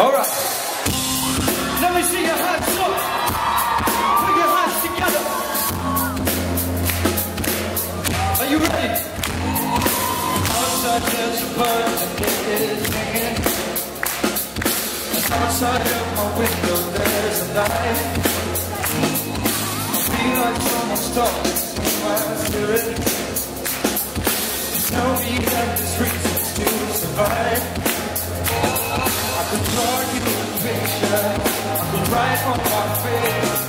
All right. Let me see your hands up. Put your hands together. Are you ready? Outside there's a bird is singing. Outside of my window there's a light. I feel like someone's talking to my spirit. Tell me that there's reasons to survive. I could write on my face.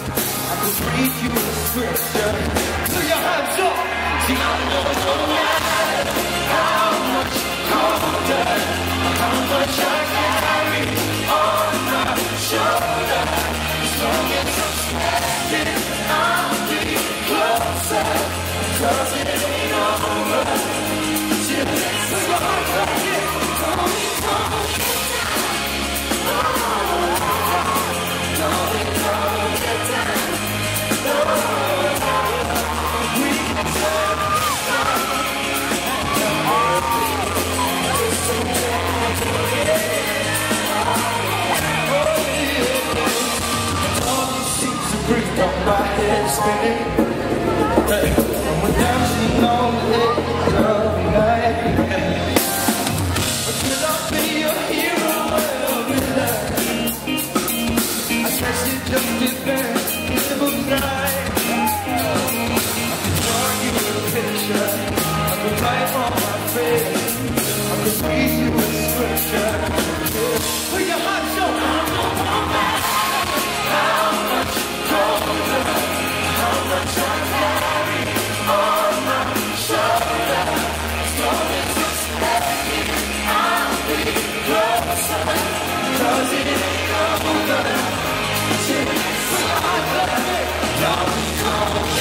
I could read you a scripture. Your hands up. Know how much colder, how much carry on my shoulder. As long as spinning. Hey, Cause it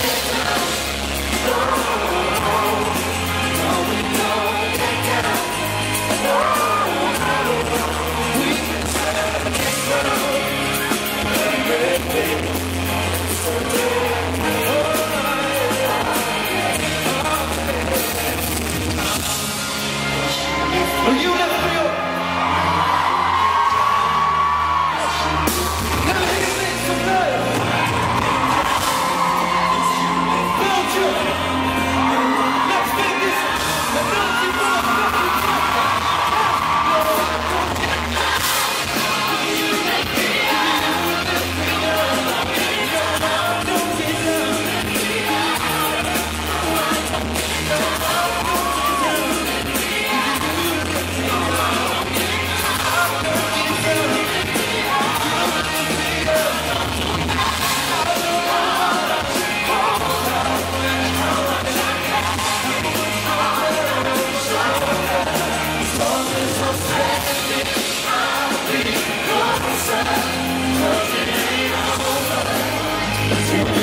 to